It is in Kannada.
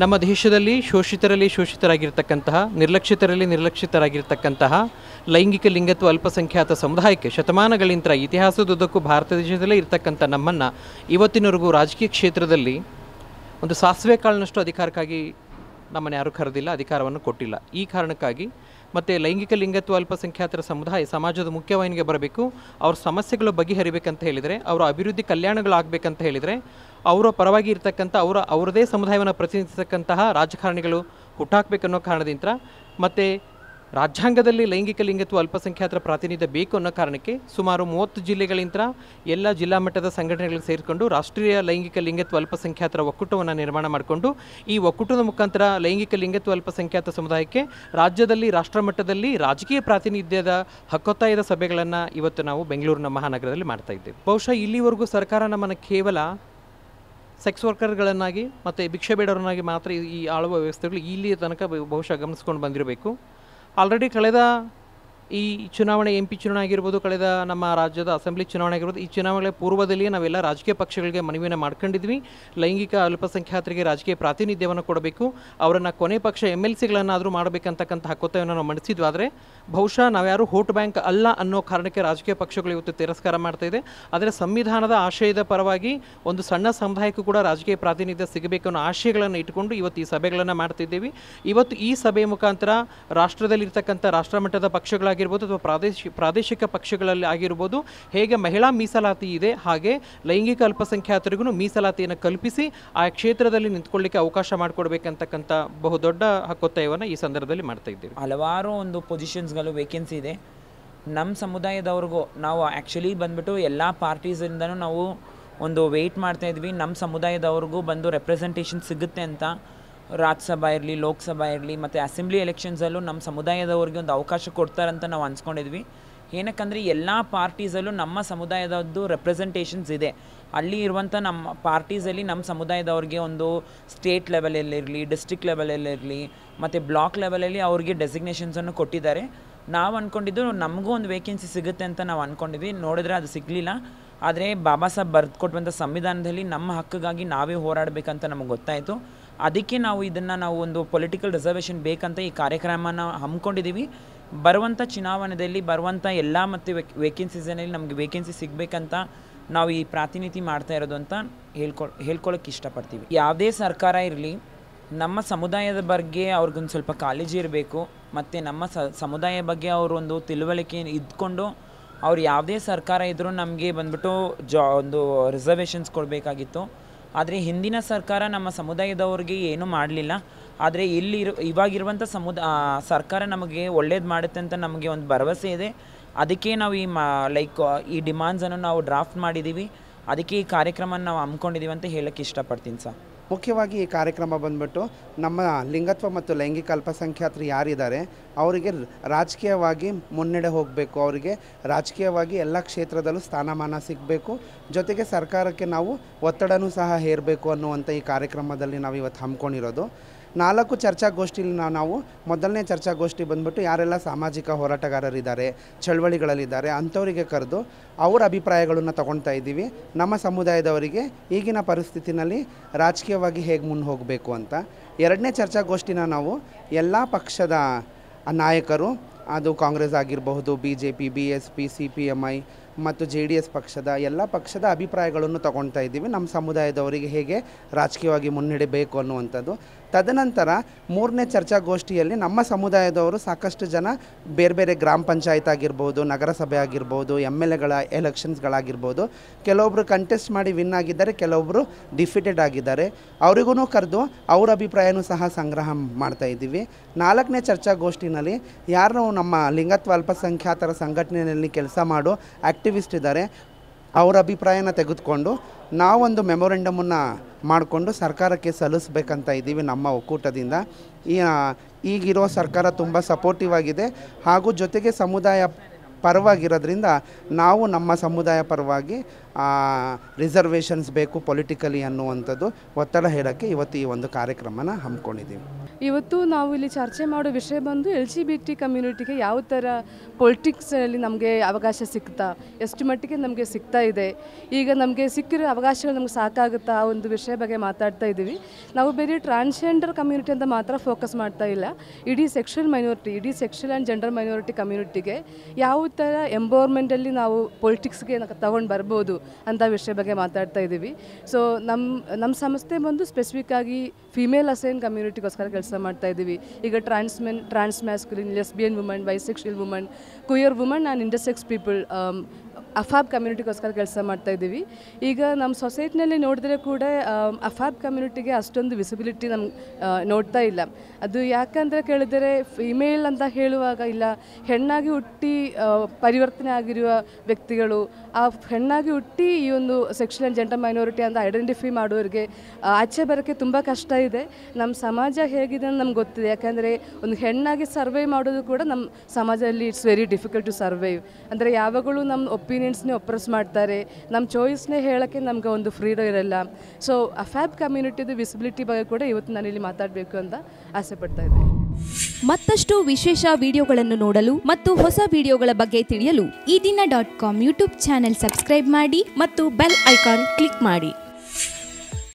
ನಮ್ಮ ದೇಶದಲ್ಲಿ ಶೋಷಿತರಲ್ಲಿ ಶೋಷಿತರಾಗಿರ್ತಕ್ಕಂತಹ, ನಿರ್ಲಕ್ಷಿತರಲ್ಲಿ ನಿರ್ಲಕ್ಷಿತರಾಗಿರ್ತಕ್ಕಂತಹ, ಲೈಂಗಿಕ ಲಿಂಗತ್ವ ಅಲ್ಪಸಂಖ್ಯಾತ ಸಮುದಾಯಕ್ಕೆ ಶತಮಾನಗಳಿಂದ ಇತಿಹಾಸದುದ್ದಕ್ಕೂ ಭಾರತ ದೇಶದಲ್ಲೇ ಇರತಕ್ಕಂಥ ನಮ್ಮನ್ನು ಇವತ್ತಿನವರೆಗೂ ರಾಜಕೀಯ ಕ್ಷೇತ್ರದಲ್ಲಿ ಒಂದು ಸಾಸಿವೆ ಕಾಳಿನಷ್ಟು ಅಧಿಕಾರಕ್ಕಾಗಿ ನಮ್ಮನ್ನು ಯಾರೂ ಕರೆದಿಲ್ಲ, ಅಧಿಕಾರವನ್ನು ಕೊಟ್ಟಿಲ್ಲ. ಈ ಕಾರಣಕ್ಕಾಗಿ ಮತ್ತು ಲೈಂಗಿಕ ಲಿಂಗತ್ವ ಅಲ್ಪಸಂಖ್ಯಾತರ ಸಮುದಾಯ ಸಮಾಜದ ಮುಖ್ಯವಾಹಿನಿಗೆ ಬರಬೇಕು. ಅವ್ರ ಸಮಸ್ಯೆಗಳು ಬಗೆಹರಿಬೇಕಂತ ಹೇಳಿದರೆ, ಅವರ ಅಭಿವೃದ್ಧಿ ಕಲ್ಯಾಣಗಳಾಗಬೇಕಂತ ಹೇಳಿದರೆ ಅವರ ಪರವಾಗಿ ಇರತಕ್ಕಂಥ, ಅವರ, ಅವರದೇ ಸಮುದಾಯವನ್ನು ಪ್ರತಿನಿಧಿಸತಕ್ಕಂತಹ ರಾಜಕಾರಣಿಗಳು ಹುಟ್ಟಾಕಬೇಕನ್ನೋ ಕಾರಣದಿಂದ ಮತ್ತು ರಾಜ್ಯಾಂಗದಲ್ಲಿ ಲೈಂಗಿಕ ಲಿಂಗತ್ವ ಅಲ್ಪಸಂಖ್ಯಾತರ ಪ್ರಾತಿನಿಧ್ಯ ಬೇಕು ಅನ್ನೋ ಕಾರಣಕ್ಕೆ ಸುಮಾರು ಮೂವತ್ತು ಜಿಲ್ಲೆಗಳಿಂದ ಎಲ್ಲ ಜಿಲ್ಲಾ ಮಟ್ಟದ ಸಂಘಟನೆಗಳಿಗೆ ಸೇರಿಕೊಂಡು ರಾಷ್ಟ್ರೀಯ ಲೈಂಗಿಕ ಲಿಂಗತ್ವ ಅಲ್ಪಸಂಖ್ಯಾತರ ಒಕ್ಕೂಟವನ್ನು ನಿರ್ಮಾಣ ಮಾಡಿಕೊಂಡು, ಈ ಒಕ್ಕೂಟದ ಮುಖಾಂತರ ಲೈಂಗಿಕ ಲಿಂಗತ್ವ ಅಲ್ಪಸಂಖ್ಯಾತ ಸಮುದಾಯಕ್ಕೆ ರಾಜ್ಯದಲ್ಲಿ, ರಾಷ್ಟ್ರ ಮಟ್ಟದಲ್ಲಿ ರಾಜಕೀಯ ಪ್ರಾತಿನಿಧ್ಯದ ಹಕ್ಕೊತ್ತಾಯದ ಸಭೆಗಳನ್ನು ಇವತ್ತು ನಾವು ಬೆಂಗಳೂರಿನ ಮಹಾನಗರದಲ್ಲಿ ಮಾಡ್ತಾ ಇದ್ದೇವೆ. ಬಹುಶಃ ಇಲ್ಲಿವರೆಗೂ ಸರ್ಕಾರ ನಮ್ಮನ್ನು ಕೇವಲ ಸೆಕ್ಸ್ ವರ್ಕರ್ಗಳನ್ನಾಗಿ ಮತ್ತು ಭಿಕ್ಷೆ ಬೇಡವರನ್ನಾಗಿ ಮಾತ್ರ ಈ- ಆಳುವ ವ್ಯವಸ್ಥೆಗಳು ಇಲ್ಲಿಯ ತನಕ ಬಹುಶಃ ಗಮನಿಸ್ಕೊಂಡು ಬಂದಿರಬೇಕು. ಆಲ್ರೆಡಿ ಕಳೆದ ಈ ಚುನಾವಣೆ ಎಂ ಪಿ ಚುನಾವಣೆ ಆಗಿರ್ಬೋದು, ಕಳೆದ ನಮ್ಮ ರಾಜ್ಯದ ಅಸೆಂಬ್ಲಿ ಚುನಾವಣೆ ಆಗಿರ್ಬೋದು, ಈ ಚುನಾವಣೆ ಪೂರ್ವದಲ್ಲಿಯೇ ನಾವೆಲ್ಲ ರಾಜಕೀಯ ಪಕ್ಷಗಳಿಗೆ ಮನವಿಯನ್ನು ಮಾಡ್ಕೊಂಡಿದ್ವಿ. ಲೈಂಗಿಕ ಅಲ್ಪಸಂಖ್ಯಾತರಿಗೆ ರಾಜಕೀಯ ಪ್ರಾತಿನಿಧ್ಯವನ್ನು ಕೊಡಬೇಕು. ಅವರನ್ನು ಕೊನೆ ಪಕ್ಷ ಎಂ ಎಲ್ ಸಿಗಳನ್ನಾದರೂ ಮಾಡಬೇಕಂತಕ್ಕಂಥ ಹಕ್ಕೊತ್ತಾಯವನ್ನು ನಾವು ಮಂಡಿಸಿದ್ವಿ. ಆದರೆ ಬಹುಶಃ ನಾವ್ಯಾರು ಹೋಟ್ ಬ್ಯಾಂಕ್ ಅಲ್ಲ ಅನ್ನೋ ಕಾರಣಕ್ಕೆ ರಾಜಕೀಯ ಪಕ್ಷಗಳು ಇವತ್ತು ತಿರಸ್ಕಾರ ಮಾಡ್ತಾ ಇದೆ. ಆದರೆ ಸಂವಿಧಾನದ ಆಶಯದ ಪರವಾಗಿ ಒಂದು ಸಣ್ಣ ಸಮುದಾಯಕ್ಕೂ ಕೂಡ ರಾಜಕೀಯ ಪ್ರಾತಿನಿಧ್ಯ ಸಿಗಬೇಕು ಅನ್ನೋ ಆಶಯಗಳನ್ನು ಇಟ್ಟುಕೊಂಡು ಇವತ್ತು ಈ ಸಭೆಗಳನ್ನು ಮಾಡ್ತಿದ್ದೀವಿ. ಇವತ್ತು ಈ ಸಭೆಯ ಮುಖಾಂತರ ರಾಷ್ಟ್ರದಲ್ಲಿರ್ತಕ್ಕಂಥ ರಾಷ್ಟ್ರಮಟ್ಟದ ಪಕ್ಷಗಳಾಗಿರ್ಬೋದು ಅಥವಾ ಪ್ರಾದೇಶಿ, ಪ್ರಾದೇಶಿಕ ಪಕ್ಷಗಳಲ್ಲಿ ಆಗಿರ್ಬೋದು, ಹೇಗೆ ಮಹಿಳಾ ಮೀಸಲಾತಿ ಇದೆ, ಹಾಗೆ ಲೈಂಗಿಕ ಅಲ್ಪಸಂಖ್ಯಾತರಿಗೂ ಮೀಸಲಾತಿಯನ್ನು ಕಲ್ಪಿಸಿ ಆ ಕ್ಷೇತ್ರದಲ್ಲಿ ನಿಂತ್ಕೊಳ್ಳಿಕ್ಕೆ ಅವಕಾಶ ಮಾಡಿಕೊಡ್ಬೇಕಂತಕ್ಕಂಥ ಬಹುದೊಡ್ಡ ಹಕ್ಕೊತ್ತಾಯವನ್ನು ಈ ಸಂದರ್ಭದಲ್ಲಿ ಮಾಡ್ತಾ ಇದ್ದೀವಿ. ಹಲವಾರು ಒಂದು ಪೊಸಿಷನ್ಸ್ಗಳು ವೇಕೆನ್ಸಿ ಇದೆ. ನಮ್ಮ ಸಮುದಾಯದವ್ರಿಗೂ ನಾವು ಆ್ಯಕ್ಚುಲಿ ಬಂದ್ಬಿಟ್ಟು ಎಲ್ಲ ಪಾರ್ಟೀಸಿಂದನೂ ನಾವು ಒಂದು ವೆಯ್ಟ್ ಮಾಡ್ತಾ ಇದ್ವಿ. ನಮ್ಮ ಸಮುದಾಯದವ್ರಿಗೂ ಬಂದು ರೆಪ್ರೆಸೆಂಟೇಷನ್ ಸಿಗುತ್ತೆ ಅಂತ ರಾಜ್ಯಸಭಾ ಇರಲಿ, ಲೋಕಸಭಾ ಇರಲಿ, ಮತ್ತು ಅಸೆಂಬ್ಲಿ ಎಲೆಕ್ಷನ್ಸಲ್ಲೂ ನಮ್ಮ ಸಮುದಾಯದವ್ರಿಗೆ ಒಂದು ಅವಕಾಶ ಕೊಡ್ತಾರಂತ ನಾವು ಅನ್ಸ್ಕೊಂಡಿದ್ವಿ. ಏನಕ್ಕಂದರೆ ಎಲ್ಲ ಪಾರ್ಟೀಸಲ್ಲೂ ನಮ್ಮ ಸಮುದಾಯದದ್ದು ರೆಪ್ರೆಸೆಂಟೇಷನ್ಸ್ ಇದೆ. ಅಲ್ಲಿ ಇರುವಂಥ ನಮ್ಮ ಪಾರ್ಟೀಸಲ್ಲಿ ನಮ್ಮ ಸಮುದಾಯದವ್ರಿಗೆ ಒಂದು ಸ್ಟೇಟ್ ಲೆವೆಲಲ್ಲಿರಲಿ ಡಿಸ್ಟ್ರಿಕ್ಟ್ ಲೆವೆಲಲ್ಲಿರಲಿ ಮತ್ತು ಬ್ಲಾಕ್ ಲೆವೆಲಲ್ಲಿ ಅವ್ರಿಗೆ ಡೆಸಿಗ್ನೇಷನ್ಸನ್ನು ಕೊಟ್ಟಿದ್ದಾರೆ. ನಾವು ಅಂದ್ಕೊಂಡಿದ್ದು ನಮಗೂ ಒಂದು ವೇಕೆನ್ಸಿ ಸಿಗುತ್ತೆ ಅಂತ ನಾವು ಅಂದ್ಕೊಂಡಿದ್ವಿ ನೋಡಿದ್ರೆ ಅದು ಸಿಗಲಿಲ್ಲ. ಆದರೆ ಬಾಬಾ ಸಾಹೇಬ್ ಬರೆದು ಕೊಟ್ಟಂಥ ಸಂವಿಧಾನದಲ್ಲಿ ನಮ್ಮ ಹಕ್ಕಿಗಾಗಿ ನಾವೇ ಹೋರಾಡಬೇಕಂತ ನಮಗೆ ಗೊತ್ತಾಯಿತು. ಅದಕ್ಕೆ ನಾವು ಇದನ್ನು ನಾವು ಒಂದು ಪೊಲಿಟಿಕಲ್ ರಿಸರ್ವೇಷನ್ ಬೇಕಂತ ಈ ಕಾರ್ಯಕ್ರಮನ ಹಮ್ಮಿಕೊಂಡಿದ್ದೀವಿ ಬರುವಂಥ ಚುನಾವಣೆಯಲ್ಲಿ ಬರುವಂಥ ಎಲ್ಲ ಮತ್ತು ವೇಕೆನ್ಸೀಸನಲ್ಲಿ ನಮಗೆ ವೇಕೆನ್ಸಿ ಸಿಗಬೇಕಂತ ನಾವು ಈ ಪ್ರಾತಿನಿಧಿ ಮಾಡ್ತಾ ಇರೋದು ಅಂತ ಹೇಳ್ಕೊ ಹೇಳ್ಕೊಳ್ಳೋಕೆ ಇಷ್ಟಪಡ್ತೀವಿ. ಯಾವುದೇ ಸರ್ಕಾರ ಇರಲಿ, ನಮ್ಮ ಸಮುದಾಯದ ಬಗ್ಗೆ ಅವ್ರಿಗೊಂದು ಸ್ವಲ್ಪ ಕಾಳಜಿ ಇರಬೇಕು, ಮತ್ತು ನಮ್ಮ ಸಮುದಾಯ ಬಗ್ಗೆ ಅವರೊಂದು ತಿಳುವಳಿಕೆ ಇದ್ಕೊಂಡು ಅವ್ರು ಯಾವುದೇ ಸರ್ಕಾರ ಇದ್ದರೂ ನಮಗೆ ಬಂದ್ಬಿಟ್ಟು ಜಾ, ಒಂದು ರಿಸರ್ವೇಷನ್ಸ್ ಕೊಡಬೇಕಾಗಿತ್ತು. ಆದರೆ ಹಿಂದಿನ ಸರ್ಕಾರ ನಮ್ಮ ಸಮುದಾಯದವ್ರಿಗೆ ಏನೂ ಮಾಡಲಿಲ್ಲ. ಆದರೆ ಇಲ್ಲಿರು ಇವಾಗಿರುವಂಥ ಸಮುದ ಸರ್ಕಾರ ನಮಗೆ ಒಳ್ಳೇದು ಮಾಡುತ್ತೆ ಅಂತ ನಮಗೆ ಒಂದು ಭರವಸೆ ಇದೆ. ಅದಕ್ಕೆ ನಾವು ಈ ಮಾ, ಲೈಕ್, ಈ ಡಿಮಾಂಡ್ಸನ್ನು ನಾವು ಡ್ರಾಫ್ಟ್ ಮಾಡಿದ್ದೀವಿ ಅದಕ್ಕೆ ಈ ಕಾರ್ಯಕ್ರಮ ನಾವು ಹಮ್ಮಿಕೊಂಡಿದ್ದೀವಿ ಅಂತ ಹೇಳಕ್ಕೆ ಇಷ್ಟಪಡ್ತೀನಿ ಸರ್. ಮುಖ್ಯವಾಗಿ ಈ ಕಾರ್ಯಕ್ರಮ ಬಂದ್ಬಿಟ್ಟು ನಮ್ಮ ಲಿಂಗತ್ವ ಮತ್ತು ಲೈಂಗಿಕ ಅಲ್ಪಸಂಖ್ಯಾತರು ಯಾರಿದ್ದಾರೆ, ಅವರಿಗೆ ರಾಜಕೀಯವಾಗಿ ಮುನ್ನಡೆ ಹೋಗಬೇಕು, ಅವರಿಗೆ ರಾಜಕೀಯವಾಗಿ ಎಲ್ಲ ಕ್ಷೇತ್ರದಲ್ಲೂ ಸ್ಥಾನಮಾನ ಸಿಗಬೇಕು, ಜೊತೆಗೆ ಸರ್ಕಾರಕ್ಕೆ ನಾವು ಒತ್ತಡನೂ ಸಹ ಹೇರಬೇಕು ಅನ್ನುವಂಥ ಈ ಕಾರ್ಯಕ್ರಮದಲ್ಲಿ ನಾವು ಇವತ್ತು ಹಮ್ಮಿಕೊಂಡಿರೋದು. ನಾಲ್ಕು ಚರ್ಚಾಗೋಷ್ಠಿಲಿ ನಾವು ನಾವು ಮೊದಲನೇ ಚರ್ಚಾಗೋಷ್ಠಿ ಬಂದ್ಬಿಟ್ಟು ಯಾರೆಲ್ಲ ಸಾಮಾಜಿಕ ಹೋರಾಟಗಾರರಿದ್ದಾರೆ, ಚಳವಳಿಗಳಲ್ಲಿದ್ದಾರೆ, ಅಂಥವರಿಗೆ ಕರೆದು ಅವರ ಅಭಿಪ್ರಾಯಗಳನ್ನು ತಗೊಳ್ತಾ ಇದ್ದೀವಿ. ನಮ್ಮ ಸಮುದಾಯದವರಿಗೆ ಈಗಿನ ಪರಿಸ್ಥಿತಿನಲ್ಲಿ ರಾಜಕೀಯವಾಗಿ ಹೇಗೆ ಮುನ್ನ ಹೋಗಬೇಕು ಅಂತ. ಎರಡನೇ ಚರ್ಚಾಗೋಷ್ಠಿನ ನಾವು ಎಲ್ಲ ಪಕ್ಷದ ನಾಯಕರು, ಅದು ಕಾಂಗ್ರೆಸ್ ಆಗಿರಬಹುದು B J P B S P C P M I ಮತ್ತು ಜೆ ಡಿ ಎಸ್ ಪಕ್ಷದ ಎಲ್ಲ ಪಕ್ಷದ ಅಭಿಪ್ರಾಯಗಳನ್ನು ತಗೊಳ್ತಾ ಇದ್ದೀವಿ. ನಮ್ಮ ಸಮುದಾಯದವರಿಗೆ ಹೇಗೆ ರಾಜಕೀಯವಾಗಿ ಮುನ್ನಡೆಯಬೇಕು ಅನ್ನುವಂಥದ್ದು. ತದನಂತರ ಮೂರನೇ ಚರ್ಚಾಗೋಷ್ಠಿಯಲ್ಲಿ ನಮ್ಮ ಸಮುದಾಯದವರು ಸಾಕಷ್ಟು ಜನ ಬೇರೆ ಬೇರೆ ಗ್ರಾಮ ಪಂಚಾಯತ್ ಆಗಿರ್ಬೋದು, ನಗರಸಭೆ ಆಗಿರ್ಬೋದು, ಎಂ ಎಲ್ ಎಗಳ ಎಲೆಕ್ಷನ್ಸ್ಗಳಾಗಿರ್ಬೋದು. ಕೆಲವೊಬ್ಬರು ಕಂಟೆಸ್ಟ್ ಮಾಡಿ ವಿನ್ ಆಗಿದ್ದಾರೆ ಕೆಲವೊಬ್ಬರು ಡಿಫಿಟೆಡ್ ಆಗಿದ್ದಾರೆ. ಅವರಿಗೂ ಕರೆದು ಅವ್ರ ಅಭಿಪ್ರಾಯನೂ ಸಹ ಸಂಗ್ರಹ ಮಾಡ್ತಾ ಇದ್ದೀವಿ. ನಾಲ್ಕನೇ ಚರ್ಚಾಗೋಷ್ಠಿನಲ್ಲಿ ಯಾರು ನಮ್ಮ ಲಿಂಗತ್ವ ಅಲ್ಪಸಂಖ್ಯಾತರ ಸಂಘಟನೆಯಲ್ಲಿ ಕೆಲಸ ಮಾಡೋ ಆ್ಯಕ್ಟಿವಿಸ್ಟ್ ಇದ್ದಾರೆ. ಅವರ ಅಭಿಪ್ರಾಯನ ತೆಗೆದುಕೊಂಡು ನಾವೊಂದು ಮೆಮೊರೆಂಡಮನ್ನು ಮಾಡಿಕೊಂಡು ಸರ್ಕಾರಕ್ಕೆ ಸಲ್ಲಿಸ್ಬೇಕಂತ ಇದ್ದೀವಿ ನಮ್ಮ ಒಕ್ಕೂಟದಿಂದ. ಈ ಈಗಿರೋ ಸರ್ಕಾರ ತುಂಬ ಸಪೋರ್ಟಿವ್ ಆಗಿದೆ. ಹಾಗೂ ಜೊತೆಗೆ ಸಮುದಾಯ ಪರವಾಗಿರೋದ್ರಿಂದ ನಾವು ನಮ್ಮ ಸಮುದಾಯ ಪರವಾಗಿ ರಿಸರ್ವೇಷನ್ಸ್ ಬೇಕು ಪೊಲಿಟಿಕಲಿ ಅನ್ನುವಂಥದ್ದು ಒತ್ತಡ ಹೇಳೋಕ್ಕೆ ಇವತ್ತು ಈ ಒಂದು ಕಾರ್ಯಕ್ರಮನ ಹಮ್ಮಿಕೊಂಡಿದ್ದೀವಿ. ಇವತ್ತು ನಾವು ಇಲ್ಲಿ ಚರ್ಚೆ ಮಾಡೋ ವಿಷಯ ಬಂದು ಎಲ್ ಜಿ ಬಿ ಟಿ ಕಮ್ಯುನಿಟಿಗೆ ಯಾವ ಥರ ಪೊಲಿಟಿಕ್ಸಲ್ಲಿ ನಮಗೆ ಅವಕಾಶ ಸಿಗ್ತಾ, ಎಷ್ಟು ಮಟ್ಟಿಗೆ ನಮಗೆ ಸಿಗ್ತಾ ಇದೆ, ಈಗ ನಮಗೆ ಸಿಕ್ಕಿರೋ ಅವಕಾಶಗಳು ನಮ್ಗೆ ಸಾಕಾಗುತ್ತಾ ಆ ಒಂದು ವಿಷಯ ಬಗ್ಗೆ ಮಾತಾಡ್ತಾ ಇದ್ದೀವಿ. ನಾವು ಬೇರೆ ಟ್ರಾನ್ಸ್ಜೆಂಡರ್ ಕಮ್ಯುನಿಟಿ ಅಂತ ಮಾತ್ರ ಫೋಕಸ್ ಮಾಡ್ತಾ ಇಲ್ಲ. ಇಡೀ ಸೆಕ್ಷುವಲ್ ಮೈನಾರಿಟಿ, ಇಡೀ ಸೆಕ್ಷುವಲ್ ಆ್ಯಂಡ್ ಜೆಂಡರ್ ಮೈನಾರಿಟಿ ಕಮ್ಯುನಿಟಿಗೆ ಯಾವ ಥರ ಎಂಪವರ್ಮೆಂಟಲ್ಲಿ ನಾವು ಪೊಲಿಟಿಕ್ಸ್ಗೆ ತಗೊಂಡು ಬರ್ಬೋದು ಅಂತ ವಿಷಯ ಬಗ್ಗೆ ಮಾತಾಡ್ತಾ ಇದ್ದೀವಿ. ಸೊ ನಮ್ಮ ನಮ್ಮ ಸಂಸ್ಥೆ ಬಂದು ಸ್ಪೆಸಿಫಿಕ್ ಆಗಿ ಫಿಮೇಲ್ ಅಸೈನ್ ಕಮ್ಯುನಿಟಿಗೋಸ್ಕರ ಕೆಲಸ ಮಾಡ್ತಾ ಇದ್ದೀವಿ. ಈಗ transmen trans masculine lesbian woman bisexual woman queer woman and intersex people AFAB ಕಮ್ಯುನಿಟಿಗೋಸ್ಕರ ಕೆಲಸ ಮಾಡ್ತಾ ಇದ್ದೀವಿ. ಈಗ ನಮ್ಮ ಸೊಸೈಟಿನಲ್ಲಿ ನೋಡಿದ್ರೆ ಕೂಡ ಅಫಾಬ್ ಕಮ್ಯುನಿಟಿಗೆ ಅಷ್ಟೊಂದು ವಿಸಿಬಿಲಿಟಿ ನಮ್ಗೆ ನೋಡ್ತಾ ಇಲ್ಲ. ಅದು ಯಾಕಂದರೆ ಕೇಳಿದರೆ ಫಿಮೇಲ್ ಅಂತ ಹೇಳುವಾಗ ಇಲ್ಲ, ಹೆಣ್ಣಾಗಿ ಹುಟ್ಟಿ ಪರಿವರ್ತನೆ ಆಗಿರುವ ವ್ಯಕ್ತಿಗಳು, ಆ ಹೆಣ್ಣಾಗಿ ಹುಟ್ಟಿ ಈ ಒಂದು ಸೆಕ್ಷನ್ ಆ್ಯಂಡ್ ಜೆಂಡರ್ ಮೈನಾರಿಟಿ ಅಂತ ಐಡೆಂಟಿಫೈ ಮಾಡೋರಿಗೆ ಆಚೆ ಬರೋಕ್ಕೆ ತುಂಬ ಕಷ್ಟ ಇದೆ. ನಮ್ಮ ಸಮಾಜ ಹೇಗಿದೆ ಅಂತ ನಮ್ಗೆ ಗೊತ್ತಿದೆ. ಯಾಕಂದರೆ ಒಂದು ಹೆಣ್ಣಾಗಿ ಸರ್ವೈ ಮಾಡೋದು ಕೂಡ ನಮ್ಮ ಸಮಾಜದಲ್ಲಿ it's very difficult to survive ಅಂದರೆ ಯಾವಾಗಲೂ ನಮ್ಮ ಒಪಿನಿಯನ್ಸ್ನೇ ಒಪ್ರೆಸ್ ಮಾಡ್ತಾರೆ. ನಮ್ಮ ಚಾಯ್ಸ್ನೇ ಹೇಳೋಕ್ಕೆ ನಮ್ಗೆ ಒಂದು ಫ್ರೀಡಮ್ ಇರಲ್ಲ. ಸೊ ಆ ಫ್ಯಾಬ್ ಕಮ್ಯುನಿಟಿದು ವಿಸಿಬಿಲಿಟಿ ಬಗ್ಗೆ ಕೂಡ ಇವತ್ತು ನಾನು ಇಲ್ಲಿ ಮಾತಾಡಬೇಕು ಅಂತ ಆಸೆ ಪಡ್ತಾ ಇದ್ದೀನಿ ಮತ್ತಷ್ಟು ವಿಶೇಷ ವಿಡಿಯೋಗಳನ್ನು ನೋಡಲು ಮತ್ತು ಹೊಸ ವಿಡಿಯೋಗಳ ಬಗ್ಗೆ ತಿಳಿಯಲು Ee Dina dot com YouTube channel subscribe ಮಾಡಿ ಮತ್ತು ಬೆಲ್ ಐಕಾನ್ ಕ್ಲಿಕ್ ಮಾಡಿ.